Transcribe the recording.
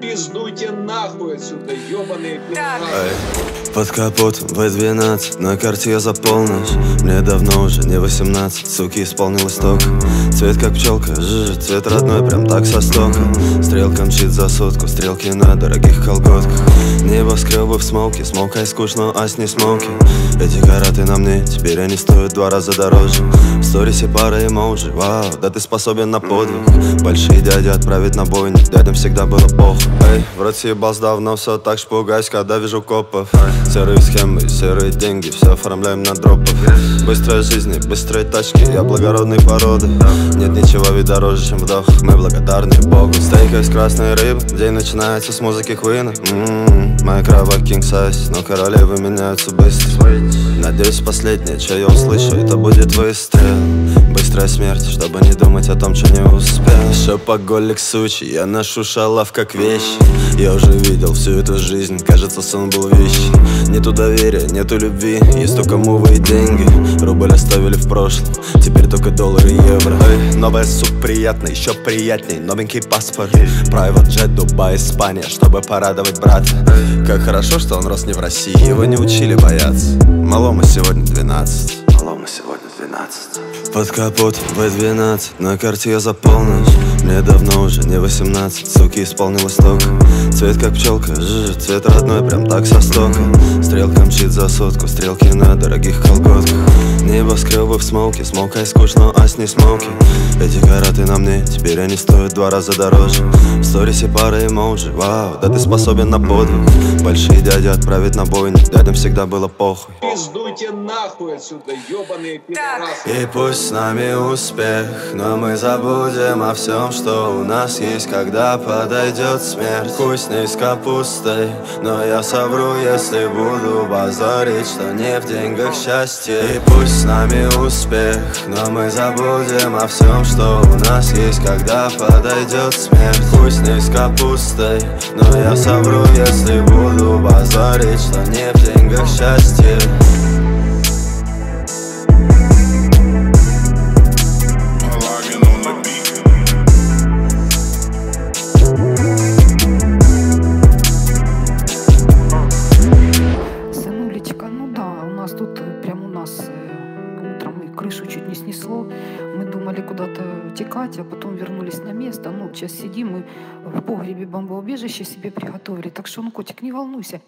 Пиздуйте нахуй отсюда, ебаные под капотом В12, на карте я за полночь Мне давно уже не 18, суки исполнилось только Цвет как пчелка, жжж, цвет родной, прям так со стока Стрелка мчит за сотку, стрелки на дорогих колготках. Небоскребы в смолке, смолкай скучно, а с не смолки. Эти караты на мне, теперь они стоят два раза дороже. В сторисе пара эмоджи, вау, да ты способен на подвиг. Большие дяди отправить на бойню, дядям всегда было похуй Эй, в рот съебался давно, все так ж когда вижу копов. Серые схемы, серые деньги, все оформляем на дропах Быстрая жизнь, быстрые тачки, я благородной породы. Нет ничего ведь дороже, чем вдох, мы благодарны Богу. Стейк из красной рыбы, день начинается с музыки Куина. М-м-м, Моя кровать king size, но королевы меняются быстро. Надеюсь, последнее, что я услышу, это будет выстрел Быстрая смерть, чтобы не думать о том, что не успел Шопоголик сучий, я ношу шалав как вещи. Я уже видел всю эту жизнь, кажется, сон был вещи Нету доверия, нету любви, есть только мувы и деньги. Рубль оставили в прошлом, теперь только доллары и евро. Эй, Новая суп приятная, еще приятней, новенький паспорт. Private jet, Дубай, Испания, чтобы порадовать брата. Как хорошо, что он рос не в России, его не учили бояться. Малому сегодня 12 Малому сегодня 12 Под капотом В12, на карте я за полночь Мне давно уже не 18, суки исполнилось только Цвет как пчелка, жжж, цвет родной, прям так со стока Стрелка мчит за сотку, стрелки на дорогих колготках. Небоскребы в смолке, смолкай скучно, а с не смолки Эти караты на мне, теперь они стоят два раза дороже. В сторисе пара эмоджи, вау, да ты способен на подвиг. Большие дяди отправить на бойню, дядям всегда было похуй. Пиздуйте нахуй отсюда, ебаные пидорасы. И пусть с нами успех, но мы забудем о всем, что у нас есть, когда подойдет смерть. Вкусней с капустой, но я совру, если буду базарить, что не в деньгах счастье. И пусть с нами успех, но мы забудем о всем, что у нас есть, когда подойдет смерть. Вкусней с капустой, но я совру, если буду базарить, что не в деньгах счастье. Крышу чуть не снесло. Мы думали куда-то текать, а потом вернулись на место. Ну, сейчас сидим, мы в погребе бомбоубежище себе приготовили. Так что, ну, котик, не волнуйся.